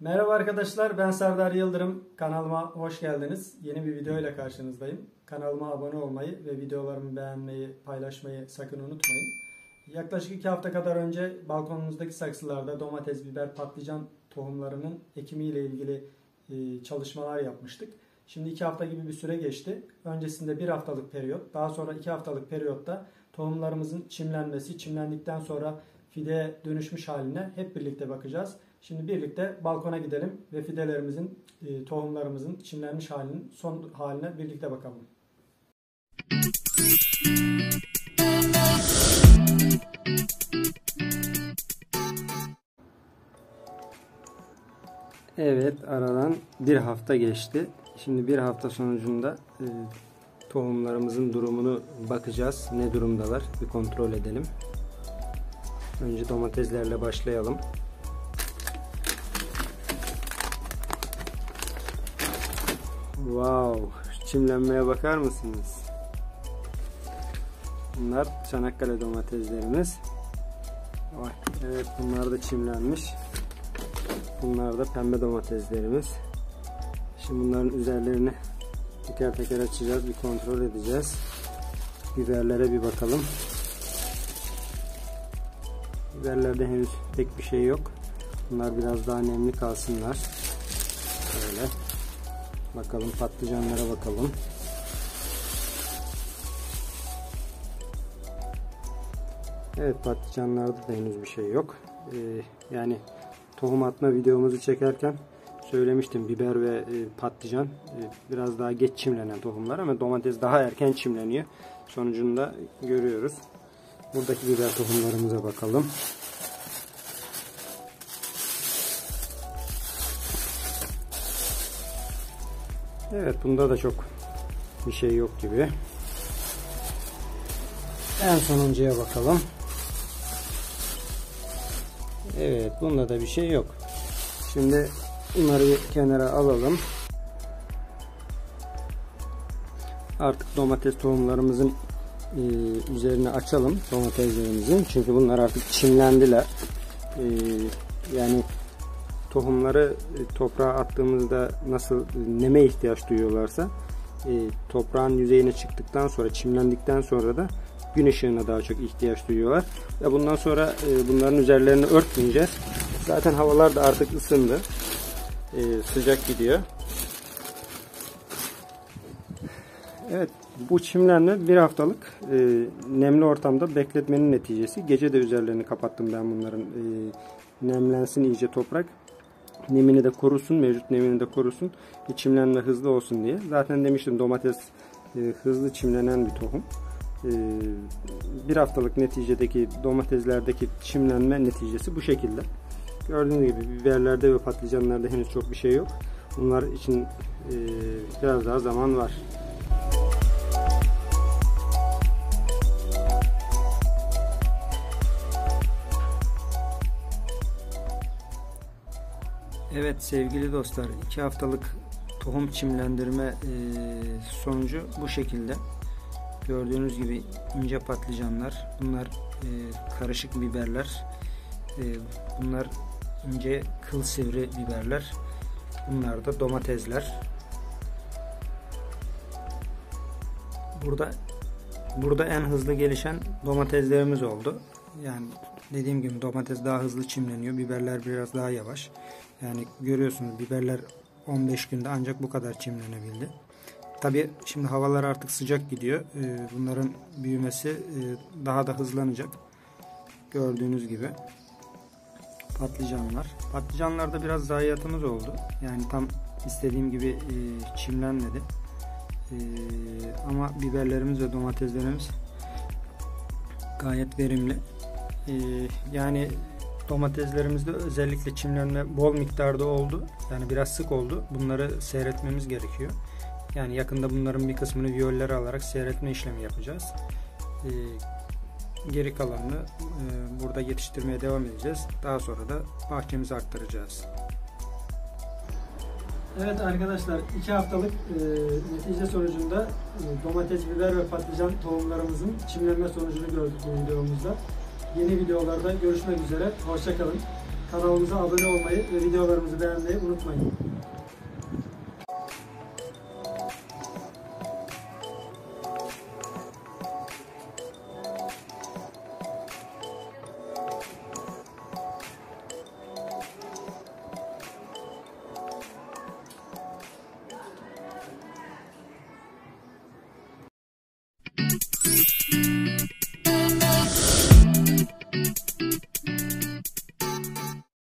Merhaba arkadaşlar ben Serdar Yıldırım. Kanalıma hoş geldiniz. Yeni bir video ile karşınızdayım. Kanalıma abone olmayı ve videolarımı beğenmeyi, paylaşmayı sakın unutmayın. Yaklaşık iki hafta kadar önce balkonumuzdaki saksılarda domates, biber, patlıcan tohumlarının ekimiyle ilgili e, çalışmalar yapmıştık. Şimdi iki hafta gibi bir süre geçti. Öncesinde bir haftalık periyot, daha sonra iki haftalık periyotta tohumlarımızın çimlenmesi, çimlendikten sonra fide dönüşmüş haline hep birlikte bakacağız. Şimdi birlikte balkona gidelim ve fidelerimizin, e, tohumlarımızın çimlenmiş halinin son haline birlikte bakalım. Evet aradan bir hafta geçti. Şimdi bir hafta sonucunda e, tohumlarımızın durumunu bakacağız. Ne durumdalar bir kontrol edelim. Önce domateslerle başlayalım. Wow, çimlenmeye bakar mısınız? Bunlar Çanakkale domateslerimiz. Evet bunlar da çimlenmiş. Bunlar da pembe domateslerimiz. Şimdi bunların üzerlerini teker teker açacağız, bir kontrol edeceğiz. Biberlere bir bakalım. Biberlerde henüz pek bir şey yok. Bunlar biraz daha nemli kalsınlar. Böyle. Bakalım patlıcanlara bakalım. Evet patlıcanlarda da henüz bir şey yok. Ee, yani tohum atma videomuzu çekerken söylemiştim biber ve e, patlıcan e, biraz daha geç çimlenen tohumlar ama domates daha erken çimleniyor. Sonucunda görüyoruz. Buradaki biber tohumlarımıza bakalım. Evet bunda da çok bir şey yok gibi. En sonuncuya bakalım. Evet bunda da bir şey yok. Şimdi bunları kenara alalım. Artık domates tohumlarımızın e, üzerine açalım domateslerimizin. Çünkü bunlar artık çimlendiler. E, yani tohumları e, toprağa attığımızda nasıl neme ihtiyaç duyuyorlarsa e, toprağın yüzeyine çıktıktan sonra çimlendikten sonra da gün ışığına daha çok ihtiyaç duyuyorlar. Ve bundan sonra e, bunların üzerlerini örtmeyeceğiz. Zaten havalar da artık ısındı. Sıcak gidiyor. Evet bu çimlenme bir haftalık nemli ortamda bekletmenin neticesi. Gece de üzerlerini kapattım ben bunların nemlensin iyice toprak nemini de korusun, mevcut nemini de korusun. Çimlenme hızlı olsun diye. Zaten demiştim domates e, hızlı çimlenen bir tohum. E, bir haftalık neticedeki domateslerdeki çimlenme neticesi bu şekilde. Gördüğünüz gibi biberlerde ve patlıcanlarda henüz çok bir şey yok. Bunlar için e, biraz daha zaman var. Evet sevgili dostlar iki haftalık tohum çimlendirme sonucu bu şekilde. Gördüğünüz gibi ince patlıcanlar. Bunlar karışık biberler. Bunlar ince kıl sivri biberler. Bunlar da domatesler. Burada burada en hızlı gelişen domateslerimiz oldu. Yani dediğim gibi domates daha hızlı çimleniyor. Biberler biraz daha yavaş. Yani görüyorsunuz biberler 15 günde ancak bu kadar çimlenebildi. Tabi şimdi havalar artık sıcak gidiyor. Ee, bunların büyümesi e, daha da hızlanacak. Gördüğünüz gibi patlıcanlar. Patlıcanlarda biraz zayiatımız oldu. Yani tam istediğim gibi e, çimlenmedi. E, ama biberlerimiz ve domateslerimiz gayet verimli. Yani Domateslerimizde özellikle çimlenme bol miktarda oldu. Yani biraz sık oldu. Bunları seyretmemiz gerekiyor. Yani yakında bunların bir kısmını viyollere alarak seyretme işlemi yapacağız. Ee, geri kalanını e, burada yetiştirmeye devam edeceğiz. Daha sonra da bahçemize aktaracağız. Evet arkadaşlar iki haftalık e, netice sonucunda e, domates, biber ve patlıcan tohumlarımızın çimlenme sonucunu gördük bu videomuzda. Yeni videolarda görüşmek üzere. Hoşçakalın. kanalımıza abone olmayı ve videolarımızı beğenmeyi unutmayın. Thank